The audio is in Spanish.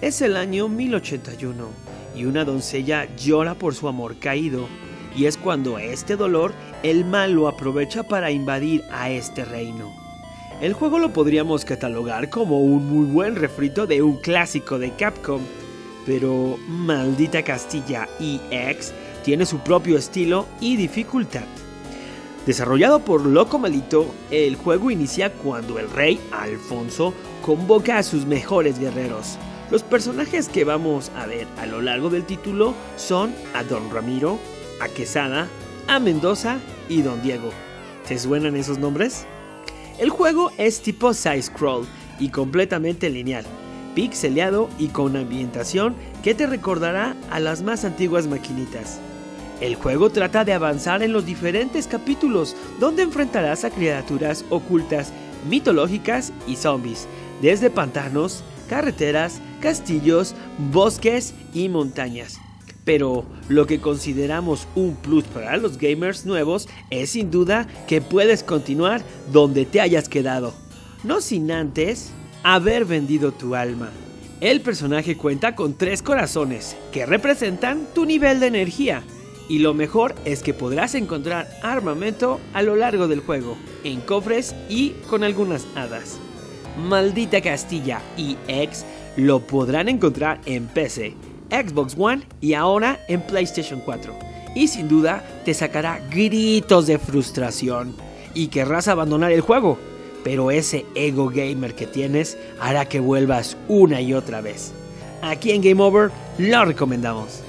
Es el año 1081 y una doncella llora por su amor caído. Y es cuando este dolor el mal lo aprovecha para invadir a este reino. El juego lo podríamos catalogar como un muy buen refrito de un clásico de Capcom, pero maldita Castilla EX tiene su propio estilo y dificultad. Desarrollado por Loco Malito, el juego inicia cuando el rey Alfonso convoca a sus mejores guerreros. Los personajes que vamos a ver a lo largo del título son a Don Ramiro, a Quesada, a Mendoza y Don Diego. ¿Te suenan esos nombres? El juego es tipo side-scroll y completamente lineal, pixeleado y con ambientación que te recordará a las más antiguas maquinitas. El juego trata de avanzar en los diferentes capítulos donde enfrentarás a criaturas ocultas, mitológicas y zombies, desde pantanos, carreteras, castillos, bosques y montañas. Pero lo que consideramos un plus para los gamers nuevos es sin duda que puedes continuar donde te hayas quedado. No sin antes haber vendido tu alma. El personaje cuenta con tres corazones que representan tu nivel de energía. Y lo mejor es que podrás encontrar armamento a lo largo del juego, en cofres y con algunas hadas. Maldita Castilla y X lo podrán encontrar en PC, Xbox One y ahora en PlayStation 4. Y sin duda te sacará gritos de frustración y querrás abandonar el juego, pero ese ego gamer que tienes hará que vuelvas una y otra vez. Aquí en Game Over lo recomendamos.